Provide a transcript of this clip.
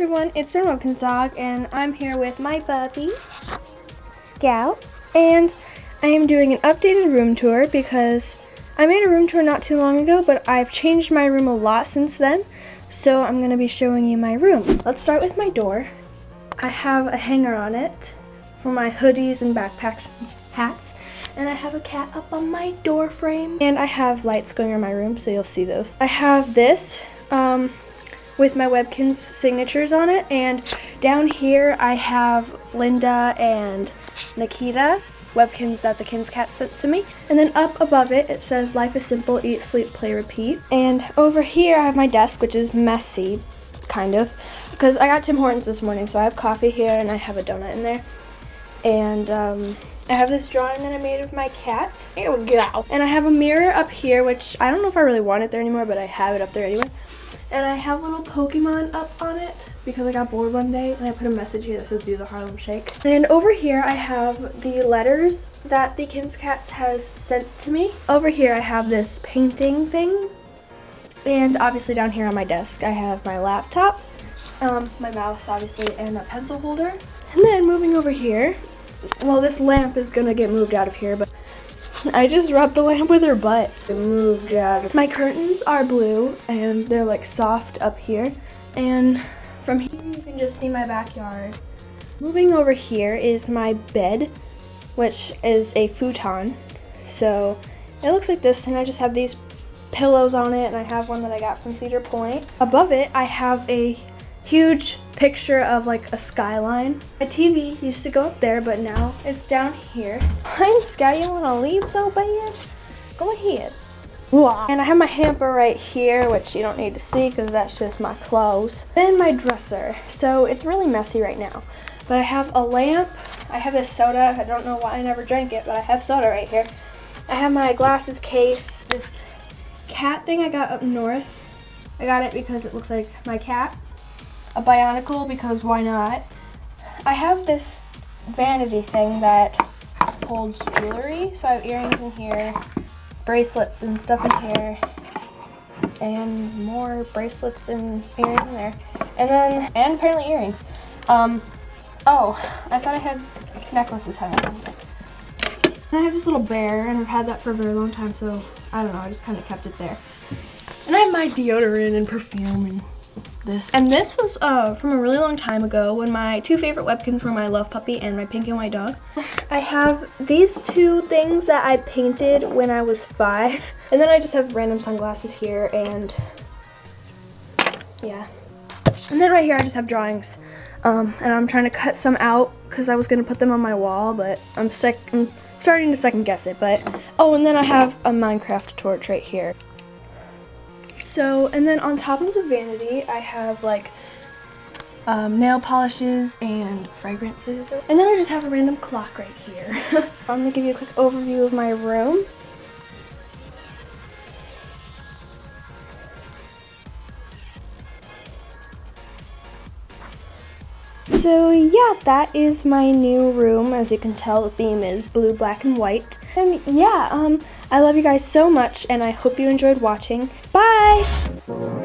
everyone, it's Webkinz Dog, and I'm here with my puppy, Scout, and I am doing an updated room tour because I made a room tour not too long ago, but I've changed my room a lot since then, so I'm going to be showing you my room. Let's start with my door. I have a hanger on it for my hoodies and backpacks and hats, and I have a cat up on my door frame, and I have lights going around my room, so you'll see those. I have this, um, with my Webkinz signatures on it. And down here I have Linda and Nikita, Webkinz that the Kinz Cat sent to me. And then up above it, it says life is simple, eat, sleep, play, repeat. And over here I have my desk, which is messy, kind of, because I got Tim Hortons this morning, so I have coffee here and I have a donut in there. And um, I have this drawing that I made of my cat. Here we go. And I have a mirror up here, which I don't know if I really want it there anymore, but I have it up there anyway. And I have a little Pokemon up on it because I got bored one day and I put a message here that says do the Harlem Shake. And over here I have the letters that the Kinz Cats has sent to me. Over here I have this painting thing. And obviously down here on my desk I have my laptop, um, my mouse obviously, and a pencil holder. And then moving over here, well this lamp is gonna get moved out of here, but I just rubbed the lamp with her butt. It moved out. My curtains are blue and they're like soft up here. And from here you can just see my backyard. Moving over here is my bed, which is a futon. So it looks like this and I just have these pillows on it and I have one that I got from Cedar Point. Above it I have a huge picture of like a skyline. My TV used to go up there, but now it's down here. Fine, Sky, you wanna leave so bad? Go ahead. And I have my hamper right here, which you don't need to see because that's just my clothes. Then my dresser. So it's really messy right now. But I have a lamp. I have this soda. I don't know why I never drank it, but I have soda right here. I have my glasses case, this cat thing I got up north. I got it because it looks like my cat a Bionicle because why not? I have this vanity thing that holds jewelry. So I have earrings in here, bracelets and stuff in here, and more bracelets and earrings in there. And then, and apparently earrings. Um, oh, I thought I had necklaces hanging on. And I have this little bear, and I've had that for a very long time, so I don't know, I just kind of kept it there. And I have my deodorant and perfume and this. And this was uh, from a really long time ago when my two favorite Webkinz were my Love Puppy and my Pink and White Dog. I have these two things that I painted when I was five. And then I just have random sunglasses here and yeah. And then right here I just have drawings. Um, and I'm trying to cut some out because I was going to put them on my wall, but I'm, sec I'm starting to second guess it. But Oh, and then I have a Minecraft torch right here. So, and then on top of the vanity, I have like um, nail polishes and fragrances. And then I just have a random clock right here. I'm gonna give you a quick overview of my room. So yeah, that is my new room. As you can tell, the theme is blue, black, and white. And yeah, um, I love you guys so much, and I hope you enjoyed watching. Bye!